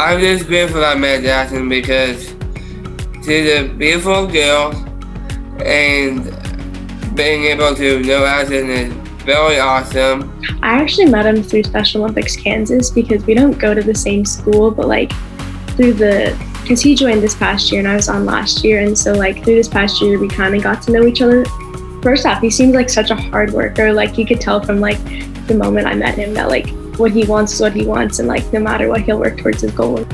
I'm just grateful I met Jackson because she's a beautiful girl and being able to know Jackson is very awesome. I actually met him through Special Olympics Kansas because we don't go to the same school, but like through the because he joined this past year and I was on last year, and so like through this past year we kind of got to know each other. First off, he seems like such a hard worker. Like you could tell from like the moment I met him that like what he wants is what he wants, and like no matter what, he'll work towards his goal.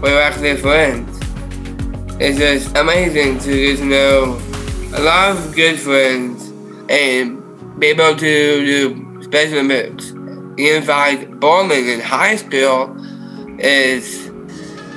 We're actually friends. It's just amazing to just know a lot of good friends and be able to do special Olympics. Unified bowling in high school is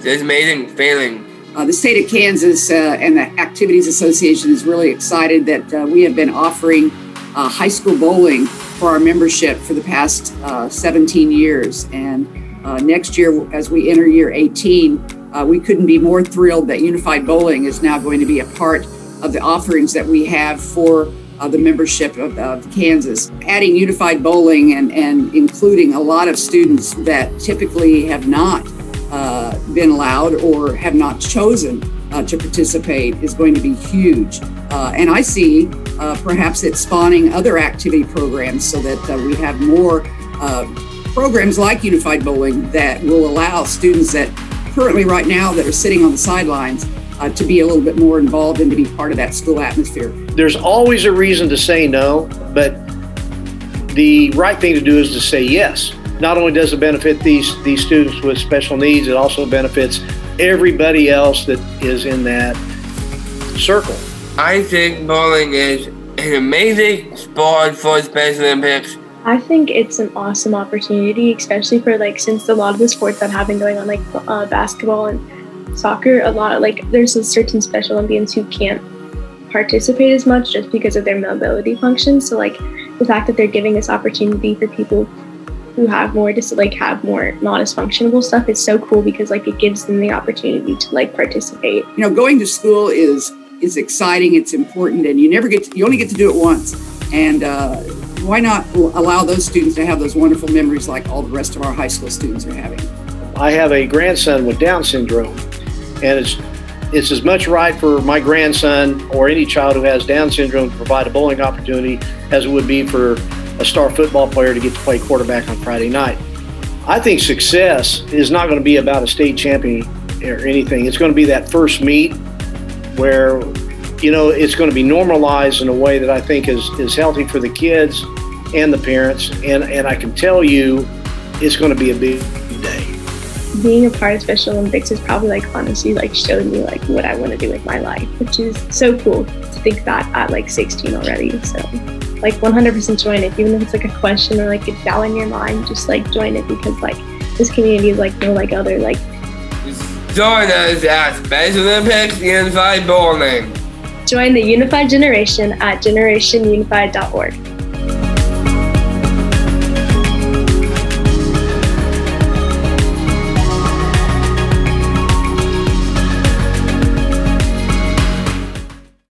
just amazing feeling. Uh, the state of Kansas uh, and the Activities Association is really excited that uh, we have been offering uh, high school bowling for our membership for the past uh, 17 years. And uh, next year, as we enter year 18, we couldn't be more thrilled that Unified Bowling is now going to be a part of the offerings that we have for uh, the membership of, of, Kansas. Adding unified bowling and, and including a lot of students that typically have not uh, been allowed or have not chosen uh, to participate is going to be huge. Uh, and I see uh, perhaps it's spawning other activity programs so that uh, we have more programs like Unified Bowling that will allow students that currently right now that are sitting on the sidelines uh, to be a little bit more involved and to be part of that school atmosphere. There's always a reason to say no, but the right thing to do is to say yes. Not only does it benefit these these students with special needs, it also benefits everybody else that is in that circle. I think bowling is an amazing sport for Special Olympics. I think it's an awesome opportunity, especially for like since a lot of the sports that have been going on, like uh, basketball and soccer, a lot of like there's a certain Special Olympians who can't participate as much just because of their mobility functions. So like the fact that they're giving this opportunity for people who have more to like have more not as functionable stuff is so cool because like it gives them the opportunity to like participate. You know, going to school is is exciting. It's important, and you never get to, you only get to do it once. And uh, why not allow those students to have those wonderful memories like all the rest of our high school students are having? I have a grandson with Down syndrome, and it's it's as much right for my grandson or any child who has Down syndrome to provide a bowling opportunity as it would be for a star football player to get to play quarterback on Friday night. I think success is not going to be about a state champion or anything. It's going to be that first meet where, you know, it's going to be normalized in a way that I think is, is healthy for the kids and the parents. And, and I can tell you it's going to be a big day being a part of Special Olympics has probably like honestly like showed me like what I want to do with my life, which is so cool to think that at like 16 already. So like 100% join it, even if it's like a question or like a doubt in your mind, just like join it because like this community is like no like other like. Join us at Special Olympics Unified Bowling. Join the Unified Generation at generationunified.org.